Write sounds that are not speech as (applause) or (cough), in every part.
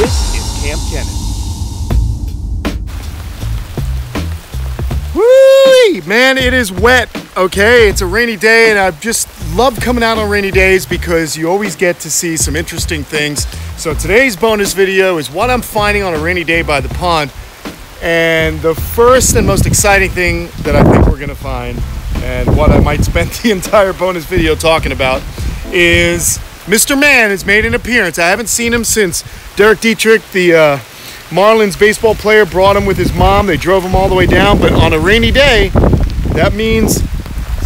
This is Kamp Kenan. Woo! Man, it is wet. Okay, it's a rainy day, and I just love coming out on rainy days because you always get to see some interesting things. So today's bonus video is what I'm finding on a rainy day by the pond. And the first and most exciting thing that I think we're gonna find, and what I might spend (laughs) the entire bonus video talking about, is Mr. Man has made an appearance. I haven't seen him since Derek Dietrich, the uh, Marlins baseball player, brought him with his mom. They drove him all the way down, but on a rainy day, that means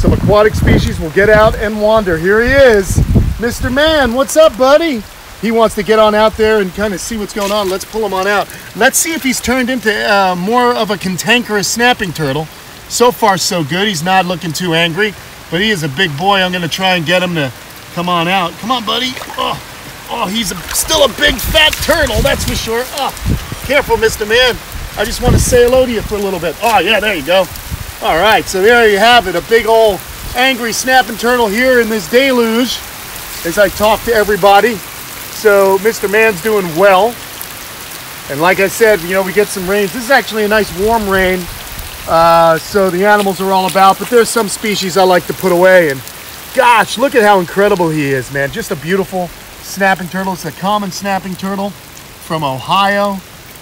some aquatic species will get out and wander. Here he is, Mr. Man. What's up, buddy? He wants to get on out there and kind of see what's going on. Let's pull him on out. Let's see if he's turned into uh, more of a cantankerous snapping turtle. So far, so good. He's not looking too angry, but he is a big boy. I'm going to try and get him to come on out. Come on, buddy. Oh, oh he's a, still a big fat turtle, that's for sure. Oh, careful, Mr. Man. I just want to say hello to you for a little bit. Oh, yeah, there you go. All right, so there you have it. A big old angry snapping turtle here in this deluge as I talk to everybody. So Mr. Man's doing well. And like I said, you know, we get some rains. This is actually a nice warm rain. Uh, so the animals are all about, but there's some species I like to put away. And gosh, look at how incredible he is, man. Just a beautiful snapping turtle. It's a common snapping turtle from Ohio.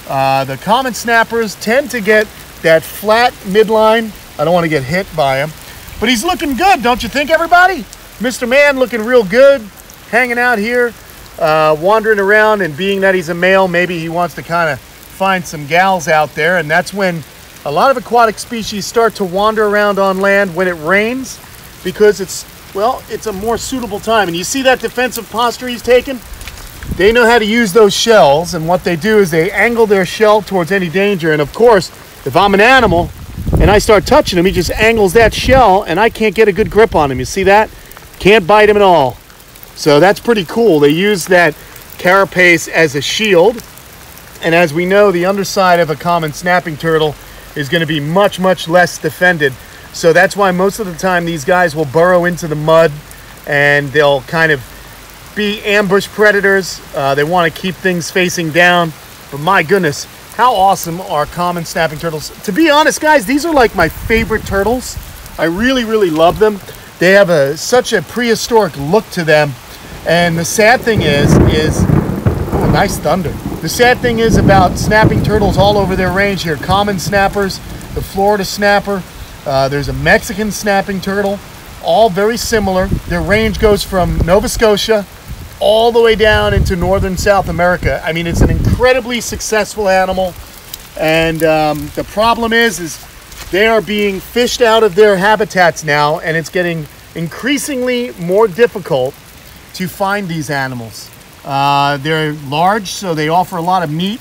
Uh, the common snappers tend to get that flat midline. I don't want to get hit by him. But he's looking good, don't you think, everybody? Mr. Man looking real good, hanging out here uh, wandering around and being that he's a male, maybe he wants to kind of find some gals out there. And that's when a lot of aquatic species start to wander around on land when it rains because it's, well, it's a more suitable time. And you see that defensive posture he's taken? They know how to use those shells. And what they do is they angle their shell towards any danger. And of course, if I'm an animal and I start touching him, he just angles that shell and I can't get a good grip on him. You see that? Can't bite him at all. So that's pretty cool. They use that carapace as a shield. And as we know, the underside of a common snapping turtle is going to be much, much less defended. So that's why most of the time these guys will burrow into the mud and they'll kind of be ambush predators. Uh, they want to keep things facing down. But my goodness, how awesome are common snapping turtles. To be honest, guys, these are like my favorite turtles. I really, really love them. They have a such a prehistoric look to them. And the sad thing is, is, oh, nice thunder. The sad thing is about snapping turtles all over their range here. Common snappers, the Florida snapper, uh, there's a Mexican snapping turtle, all very similar. Their range goes from Nova Scotia all the way down into northern South America. I mean, it's an incredibly successful animal. And um, the problem is, is they are being fished out of their habitats now, and it's getting increasingly more difficult to find these animals. Uh, they're large, so they offer a lot of meat,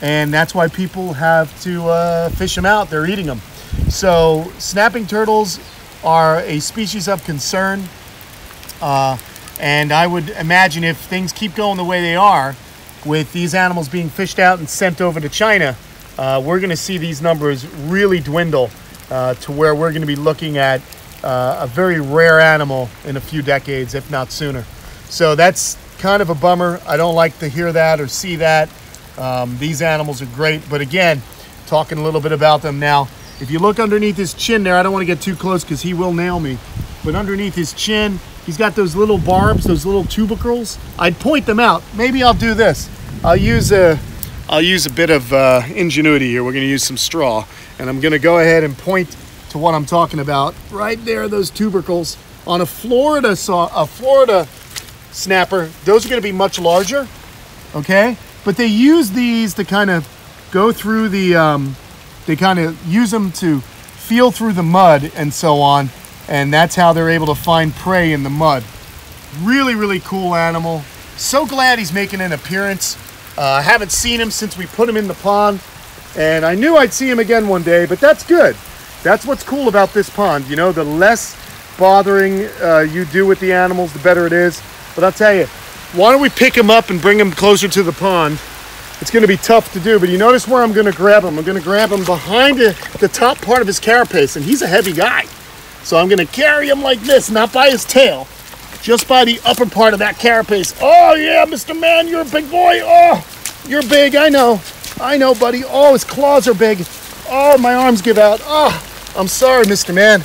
and that's why people have to uh, fish them out. They're eating them. So snapping turtles are a species of concern. Uh, and I would imagine if things keep going the way they are, with these animals being fished out and sent over to China, uh, we're going to see these numbers really dwindle uh, to where we're going to be looking at uh, a very rare animal in a few decades, if not sooner. So that's kind of a bummer. I don't like to hear that or see that. Um, these animals are great, but again, talking a little bit about them now. If you look underneath his chin there, I don't want to get too close because he will nail me. But underneath his chin, he's got those little barbs, those little tubercles. I'd point them out. Maybe I'll do this. I'll use a, I'll use a bit of uh, ingenuity here. We're going to use some straw, and I'm going to go ahead and point to what I'm talking about. Right there, those tubercles on a Florida saw a Florida snapper, those are going to be much larger, okay? But they use these to kind of go through the, um, they kind of use them to feel through the mud and so on, and that's how they're able to find prey in the mud. Really, really cool animal. So glad he's making an appearance. Uh, I haven't seen him since we put him in the pond, and I knew I'd see him again one day, but that's good. That's what's cool about this pond. You know, the less bothering uh, you do with the animals, the better it is. But I'll tell you, why don't we pick him up and bring him closer to the pond? It's to be tough to do, but you notice where I'm to grab him. I'm to grab him behind the, the top part of his carapace, and he's a heavy guy. So I'm to carry him like this, not by his tail, just by the upper part of that carapace. Oh, yeah, Mr. Man, you're a big boy. Oh, you're big, I know. I know, buddy. Oh, his claws are big. Oh, my arms give out. Oh, I'm sorry, Mr. Man.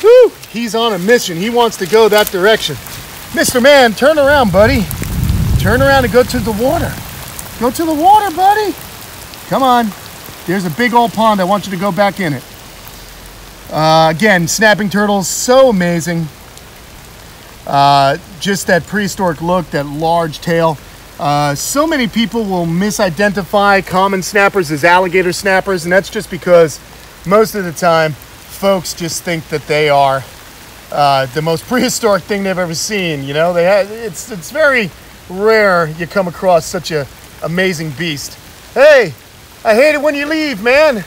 Whew, he's on a mission. He wants to go that direction. Mr. Man, turn around, buddy. Turn around and go to the water. Go to the water, buddy. Come on. There's a big old pond. I want you to go back in it. Uh, again, snapping turtles, so amazing. Uh, just that prehistoric look, that large tail. Uh, so many people will misidentify common snappers as alligator snappers, and that's just because most of the time folks just think that they are uh, the most (laughs) prehistoric thing they've ever seen. You know, they have, it's it's very rare you come across such a amazing beast. Hey, I hate it when you leave, man.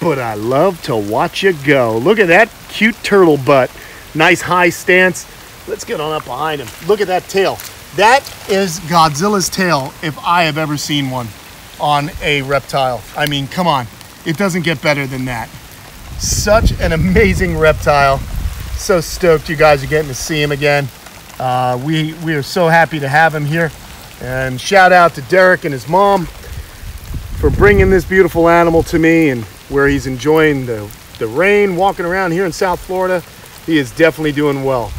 But I love to watch you go. Look at that cute turtle butt. Nice high stance. Let's get on up behind him. Look at that tail. That is Godzilla's tail if I have ever seen one on a reptile. I mean, come on. It doesn't get better than that. Such an amazing reptile. So stoked you guys are getting to see him again. Uh, we, we are so happy to have him here. And shout out to Derek and his mom for bringing this beautiful animal to me and where he's enjoying the, the rain, walking around here in South Florida. He is definitely doing well.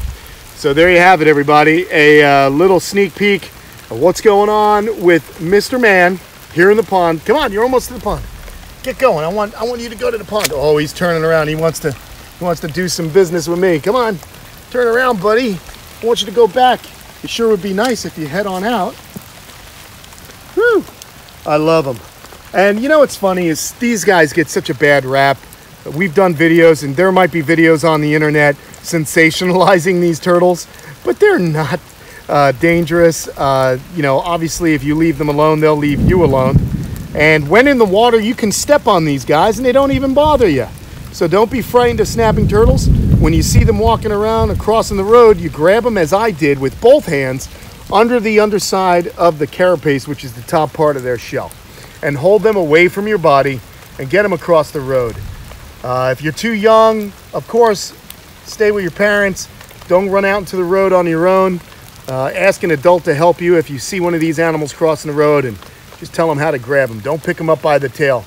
So there you have it, everybody. A uh, little sneak peek of what's going on with Mr. Man here in the pond. Come on, you're almost to the pond. Get going. I want I want you to go to the pond. Oh, he's turning around. He wants to he wants to do some business with me. Come on. Turn around, buddy. I want you to go back. It sure would be nice if you head on out. Whew. I love them. And you know what's funny is these guys get such a bad rap. We've done videos, and there might be videos on the internet sensationalizing these turtles, but they're not uh, dangerous. Uh, you know, obviously, if you leave them alone, they'll leave you alone. And when in the water, you can step on these guys, and they don't even bother you. So don't be frightened of snapping turtles. When you see them walking around and crossing the road, you grab them as I did with both hands under the underside of the carapace, which is the top part of their shell and hold them away from your body and get them across the road. Uh, if you're too young, of course, stay with your parents. Don't run out into the road on your own. Uh, ask an adult to help you if you see one of these animals crossing the road and just tell them how to grab them. Don't pick them up by the tail.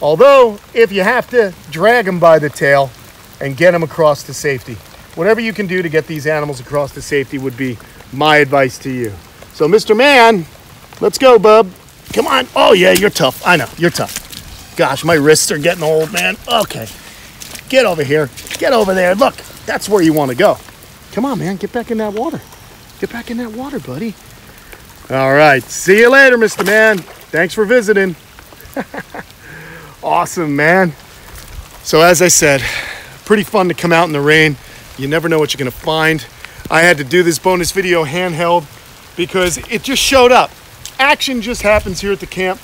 Although, if you have to, drag them by the tail and get them across to safety. Whatever you can do to get these animals across to safety would be my advice to you. So, Mr. Man, let's go, bub. Come on. Oh, yeah, you're tough. I know, you're tough. Gosh, my wrists are getting old, man. Okay. Get over here. Get over there. Look, that's where you want to go. Come on, man. Get back in that water. Get back in that water, buddy. All right. See you later, Mr. Man. Thanks for visiting. (laughs) awesome, man. So, as I said, pretty fun to come out in the rain. You never know what you're to find. I had to do this bonus video handheld because it just showed up action just happens here at the camp.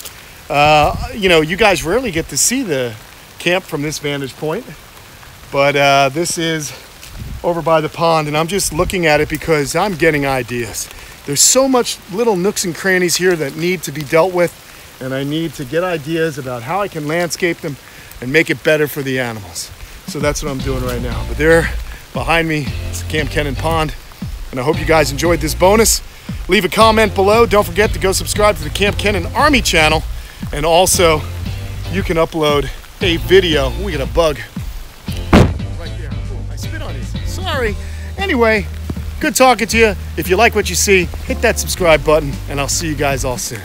Uh, you know, you guys rarely get to see the camp from this vantage point, but uh, this is over by the pond, and I'm just looking at it because I'm getting ideas. There's so much little nooks and crannies here that need to be dealt with, and I need to get ideas about how I can landscape them and make it better for the animals. So that's what I'm doing right now. But there behind me is Kamp Kenan Pond, and I hope you guys enjoyed this bonus. Leave a comment below. Don't forget to go subscribe to the Kamp Kenan Army channel. And also, you can upload a video. We got a bug right there. Ooh, I spit on it. Sorry. Anyway, good talking to you. If you like what you see, hit that subscribe button, and I'll see you guys all soon.